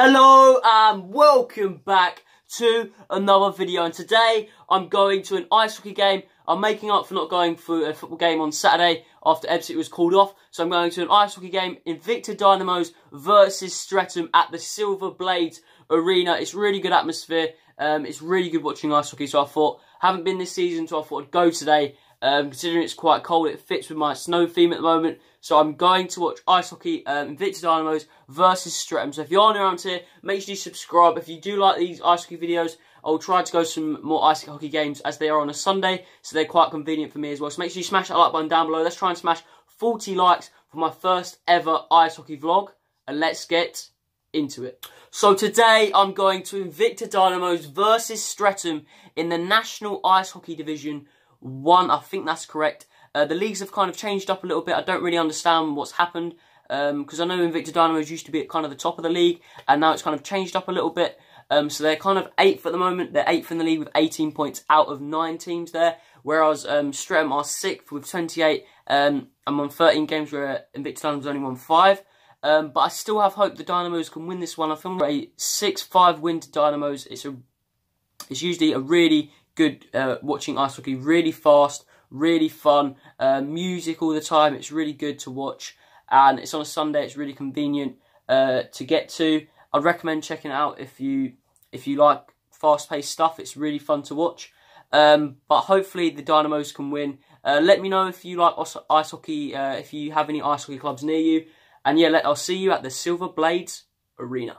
Hello and welcome back to another video and today I'm going to an ice hockey game. I'm making up for not going for a football game on Saturday after Ebbsfleet was called off. So I'm going to an ice hockey game Invicta Dynamos versus Streatham at the Silver Blades Arena. It's really good atmosphere. Um, it's really good watching ice hockey so I thought, haven't been this season so I thought I'd go today. Um, considering it's quite cold, it fits with my snow theme at the moment. So I'm going to watch ice hockey um, Invicta Dynamos versus Streatham. So if you're new around here, make sure you subscribe. If you do like these ice hockey videos, I'll try to go some more ice hockey games as they are on a Sunday. So they're quite convenient for me as well. So make sure you smash that like button down below. Let's try and smash 40 likes for my first ever ice hockey vlog. And let's get into it. So today I'm going to Invicta Dynamos versus Streatham in the National Ice Hockey Division 1. I think that's correct. Uh, the leagues have kind of changed up a little bit. I don't really understand what's happened because um, I know Invicta Dynamos used to be at kind of the top of the league and now it's kind of changed up a little bit. Um, so they're kind of 8th at the moment. They're 8th in the league with 18 points out of 9 teams there. Whereas um, Streatham are 6th with 28. Um, I'm on 13 games where Invicta Dynamos only won 5. Um, but I still have hope the Dynamos can win this one. I feel a 6-5 win to Dynamos. It's a, it's usually a really good uh, watching ice hockey. Really fast, really fun. Uh, music all the time. It's really good to watch. And it's on a Sunday. It's really convenient uh, to get to. I'd recommend checking it out if you if you like fast-paced stuff. It's really fun to watch. Um, but hopefully the Dynamos can win. Uh, let me know if you like ice hockey, uh, if you have any ice hockey clubs near you. And yeah, let, I'll see you at the Silver Blades Arena.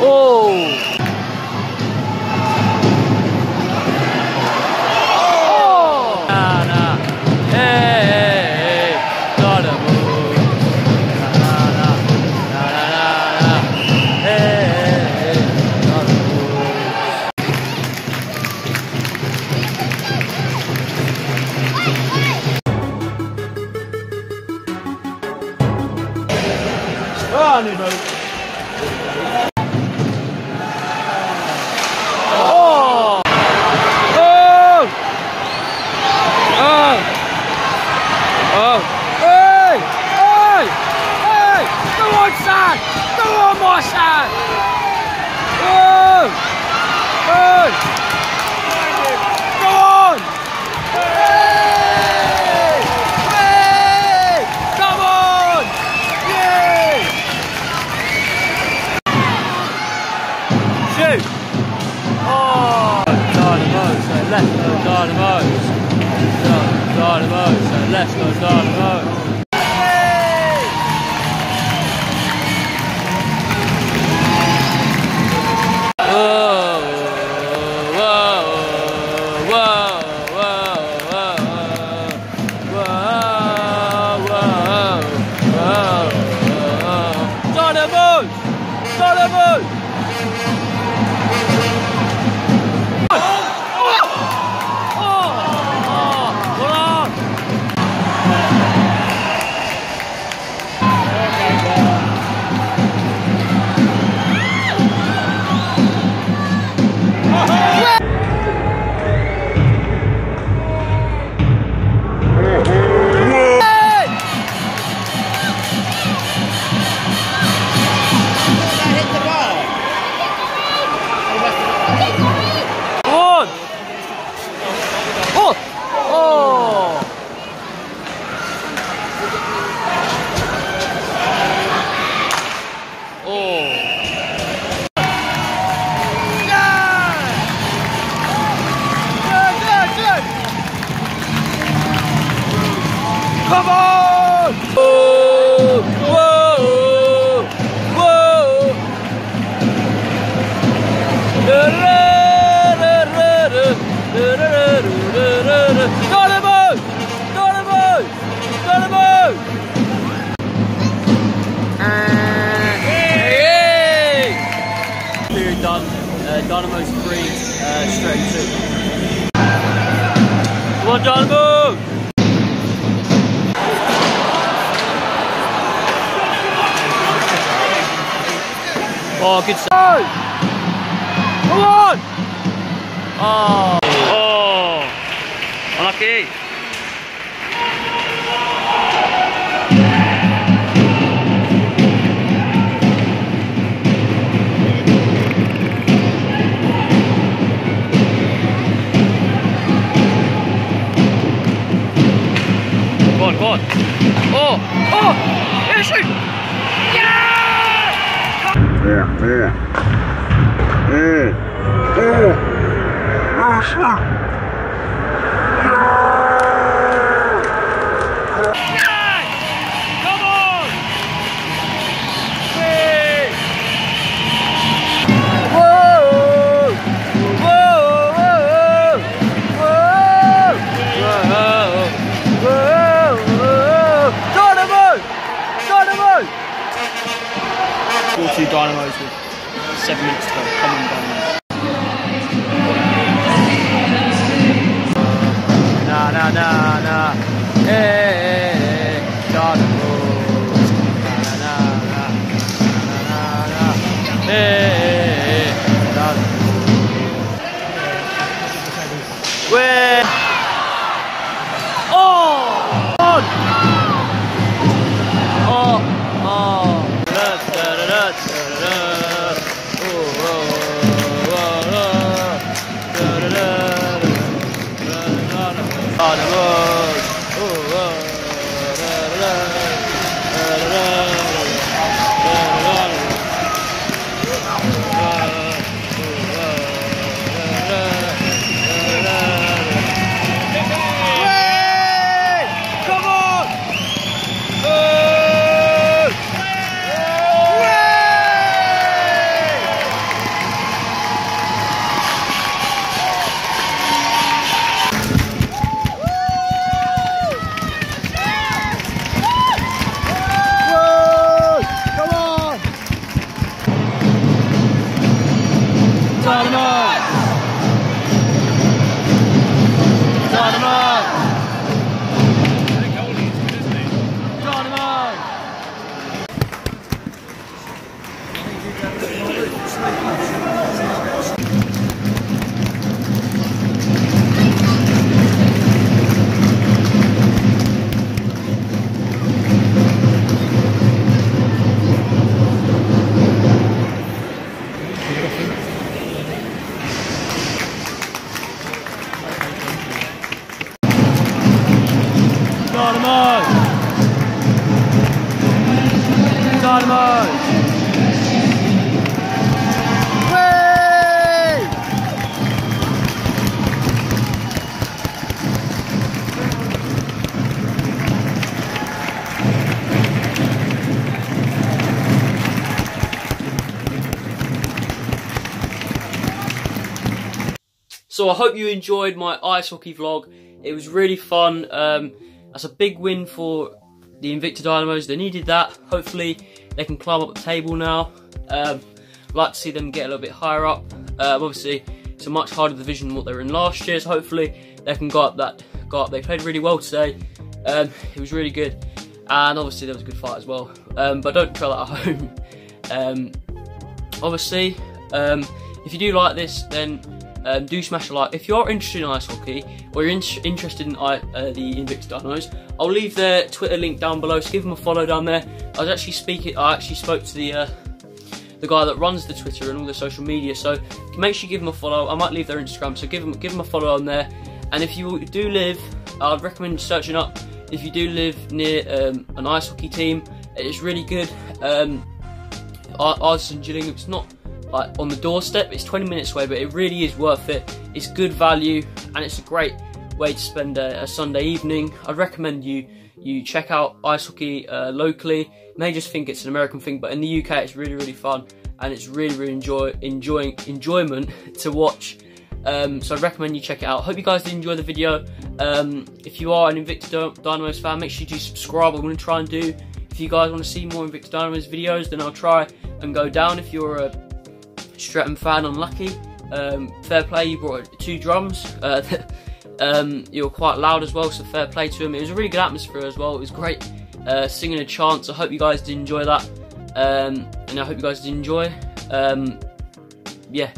¡Oh! Honey, though. Oh, good shot! Come on! Oh. Oh. Unlucky. 哦哦，没事，呀！哎呀哎呀哎哎哎呀！seven minutes to go. Oh the road. Oh, oh, da, oh, da, da. Dynamo! Dynamo! So I hope you enjoyed my ice hockey vlog. It was really fun. Um, that's a big win for the Invicta Dynamos. They needed that. Hopefully they can climb up the table now. Um, like to see them get a little bit higher up. Um, obviously, it's a much harder division than what they were in last year. So hopefully they can go up that. Go up. They played really well today. Um, it was really good, and obviously there was a good fight as well. Um, but don't try that at home. Um, obviously, um, if you do like this, then um, do smash a like. If you are interested in ice hockey or you're in interested in uh, the Invicta Dynamos, I'll leave their Twitter link down below. So give them a follow down there. I was actually speaking. I actually spoke to the uh, the guy that runs the Twitter and all the social media. So make sure you give them a follow. I might leave their Instagram. So give them give them a follow on there. And if you do live, I'd recommend searching up. If you do live near um, an ice hockey team, it's really good. Um, Artisan Gillingham, it's not like on the doorstep. It's 20 minutes away, but it really is worth it. It's good value, and it's a great way to spend a, a Sunday evening. I'd recommend you you check out ice hockey uh, locally. You may just think it's an American thing, but in the UK, it's really really fun, and it's really really enjoy enjoying enjoyment to watch. Um, so I recommend you check it out. Hope you guys did enjoy the video. Um, if you are an Invicta Dynamos fan, make sure you do subscribe. I'm going to try and do. If you guys want to see more Invicta Dynamos videos, then I'll try and go down. If you're a Streatham fan unlucky. Um, fair play, you brought two drums. Uh, um, you were quite loud as well, so fair play to him. It was a really good atmosphere as well. It was great uh, singing a chant. I hope you guys did enjoy that, um, and I hope you guys did enjoy. Um, yeah,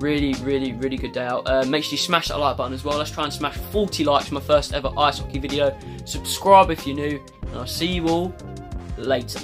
really, really, really good day out. Uh, make sure you smash that like button as well. Let's try and smash 40 likes for my first ever ice hockey video. Subscribe if you're new, and I'll see you all later.